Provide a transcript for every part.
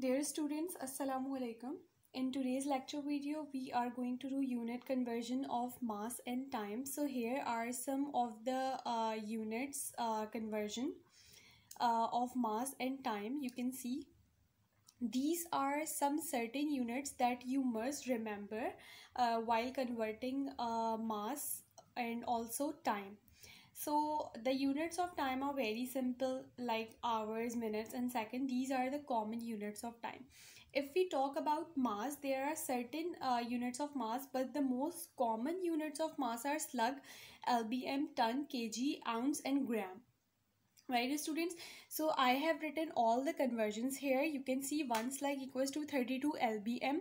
Dear students, Assalamu alaikum. In today's lecture video, we are going to do unit conversion of mass and time. So here are some of the uh, units uh, conversion uh, of mass and time. You can see these are some certain units that you must remember uh, while converting uh, mass and also time. So the units of time are very simple like hours, minutes and second. These are the common units of time. If we talk about mass, there are certain uh, units of mass but the most common units of mass are slug, lbm, ton, kg, ounce and gram right students so i have written all the conversions here you can see one slug equals to 32 lbm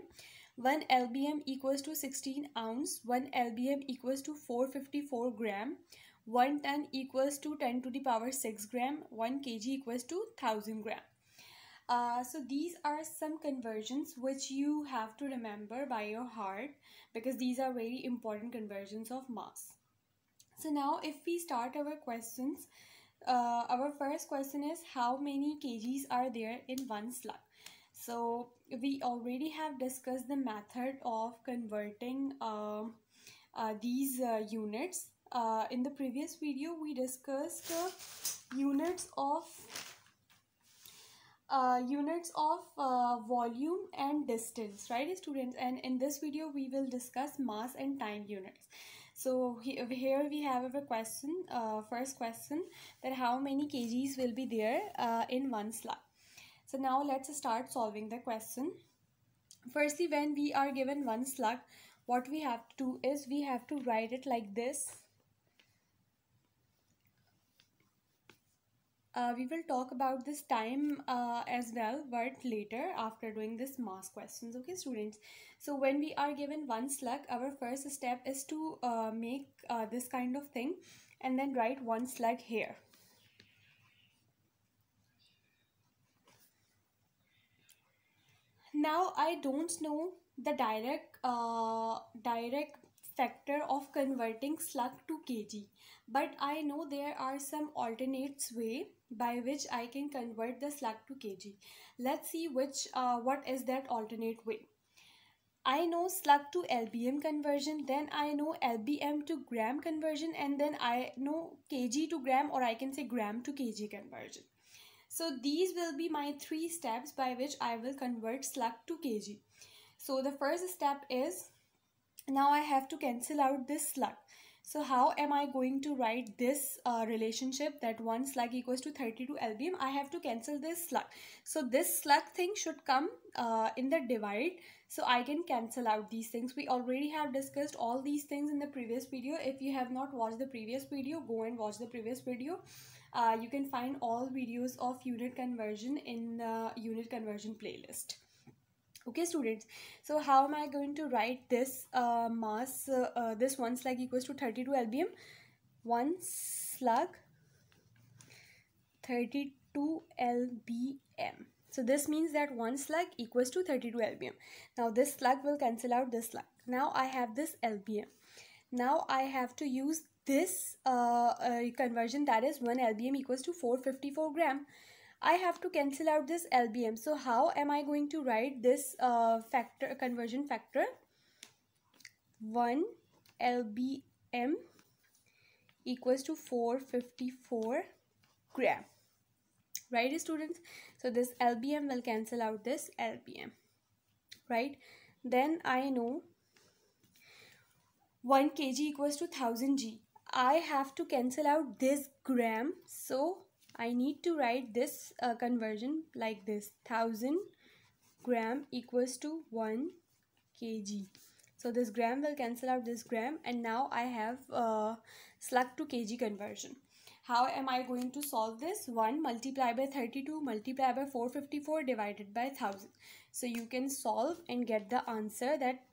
1 lbm equals to 16 ounce 1 lbm equals to 454 gram 1 ton equals to 10 to the power 6 gram 1 kg equals to 1000 gram. Uh, so these are some conversions which you have to remember by your heart because these are very important conversions of mass. So now if we start our questions uh, our first question is how many kgs are there in one slug? So we already have discussed the method of converting uh, uh, these uh, units uh, in the previous video we discussed units of uh, units of uh, volume and distance right students? And in this video we will discuss mass and time units. So he, here we have a question uh, first question that how many kgs will be there uh, in one slug so now let's start solving the question. Firstly when we are given one slug what we have to do is we have to write it like this uh, we will talk about this time uh, as well but later after doing this mass questions okay students? So when we are given one slug our first step is to uh, make uh, this kind of thing and then write one slug here. Now i don't know the direct uh, direct factor of converting slug to kg but I know there are some alternates way by which I can convert the slug to kg. Let's see which uh, what is that alternate way. I know slug to lbm conversion, then I know lbm to gram conversion and then I know kg to gram or I can say gram to kg conversion. So these will be my three steps by which I will convert slug to kg. So the first step is now I have to cancel out this slug. So how am I going to write this uh, relationship that 1 slug equals to 32 lbm? I have to cancel this slug. So this slug thing should come uh, in the divide. So I can cancel out these things. We already have discussed all these things in the previous video. If you have not watched the previous video, go and watch the previous video. Uh, you can find all videos of unit conversion in the unit conversion playlist okay students. So how am i going to write this uh, mass uh, uh, this one slug equals to 32 lbm one slug 32 lbm so this means that one slug equals to 32 lbm now this slug will cancel out this slug. Now i have this lbm now i have to use this uh, uh, conversion that is 1 lbm equals to 454 gram I have to cancel out this LBM. So how am I going to write this uh, factor conversion factor? 1 LBM equals to 454 gram. Right students? So this LBM will cancel out this LBM. Right? Then I know 1 kg equals to 1000 G. I have to cancel out this gram. So I need to write this uh, conversion like this. 1000 gram equals to 1 kg. So this gram will cancel out this gram and now I have uh, slug to kg conversion. How am I going to solve this? 1 multiply by 32 multiply by 454 divided by 1000 so you can solve and get the answer that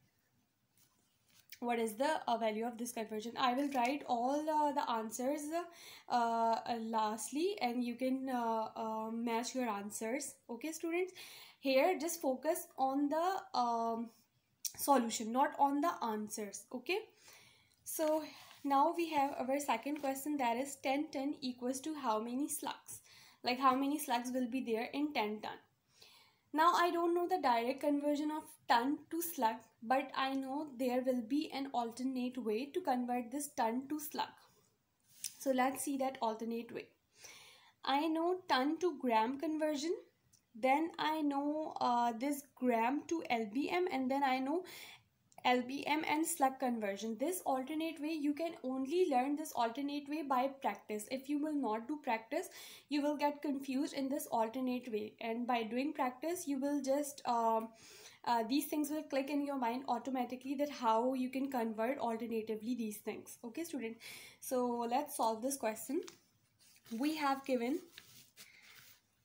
what is the uh, value of this conversion. I will write all uh, the answers uh, uh lastly and you can uh, uh, match your answers. Okay students? Here just focus on the um, solution not on the answers. Okay? So now we have our second question that is 10 ton equals to how many slugs? Like how many slugs will be there in 10 ton now I don't know the direct conversion of ton to slug, but I know there will be an alternate way to convert this ton to slug. So let's see that alternate way. I know ton to gram conversion, then I know uh, this gram to LBM, and then I know LBM and slug conversion. This alternate way, you can only learn this alternate way by practice. If you will not do practice, you will get confused in this alternate way. And by doing practice, you will just, um, uh, these things will click in your mind automatically that how you can convert alternatively these things. Okay, student. So let's solve this question. We have given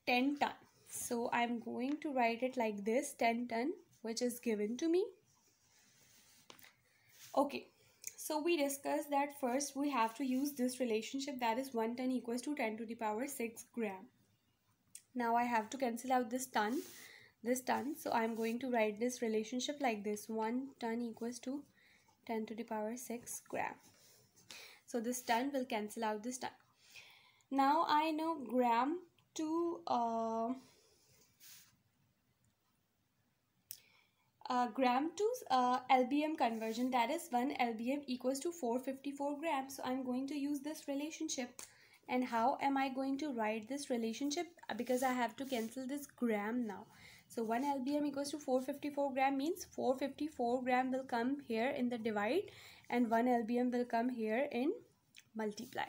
10 ton. So I'm going to write it like this 10 ton which is given to me okay so we discussed that first we have to use this relationship that is 1 ton equals to 10 to the power 6 gram. Now I have to cancel out this ton this ton so I'm going to write this relationship like this 1 ton equals to 10 to the power 6 gram. So this ton will cancel out this ton. Now I know gram to uh, uh, gram to uh, LBM conversion that is 1 LBM equals to 454 grams. So I'm going to use this relationship. And how am I going to write this relationship? Uh, because I have to cancel this gram now. So 1 LBM equals to 454 gram means 454 gram will come here in the divide and 1 LBM will come here in multiply.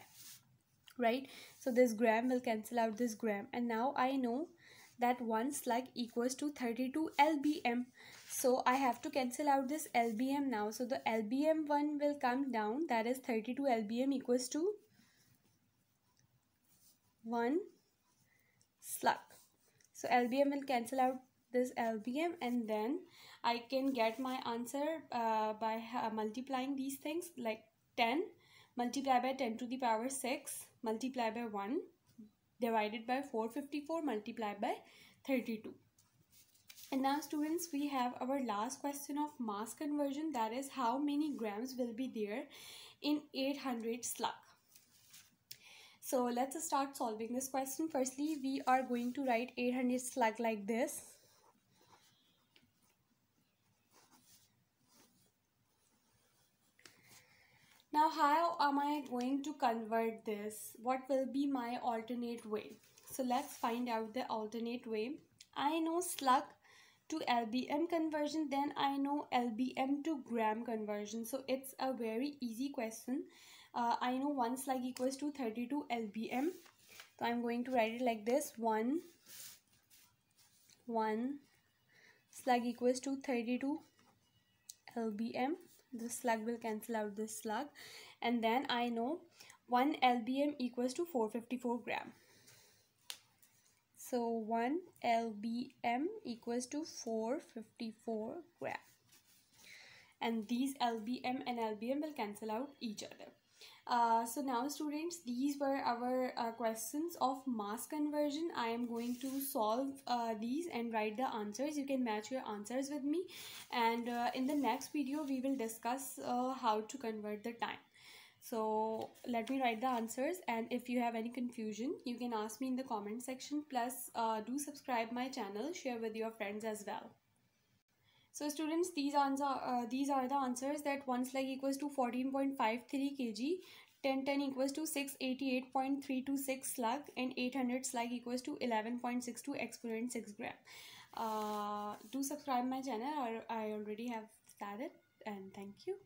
Right? So this gram will cancel out this gram. And now I know that 1 slug equals to 32 LBM. So I have to cancel out this LBM now. So the LBM one will come down. That is 32 LBM equals to 1 slug. So LBM will cancel out this LBM and then I can get my answer uh, by uh, multiplying these things like 10 multiply by 10 to the power 6 multiply by 1 divided by 454 multiplied by 32. And now students, we have our last question of mass conversion. That is how many grams will be there in 800 slug. So let's start solving this question. Firstly, we are going to write 800 slug like this. Now how am I going to convert this? What will be my alternate way? So let's find out the alternate way. I know slug to LBM conversion then I know LBM to gram conversion. So it's a very easy question. Uh, I know 1 slug equals to 32 LBM. So I'm going to write it like this. 1, 1 slug equals to 32 LBM this slug will cancel out this slug and then I know 1 LBM equals to 454 gram. So 1 LBM equals to 454 gram. And these LBM and LBM will cancel out each other. Uh, so now students these were our uh, questions of mass conversion. I am going to solve uh, these and write the answers. You can match your answers with me. And uh, in the next video we will discuss uh, how to convert the time. So let me write the answers. And if you have any confusion you can ask me in the comment section. Plus do subscribe my channel. Share with your friends as well so students, these answer uh, these are the answers that 1 slug equals to 14.53 kg, 10 ton equals to 688.326 slug and 800 slug equals to 11.62 exponent 6 gram. Uh, do subscribe my channel I already have started and thank you.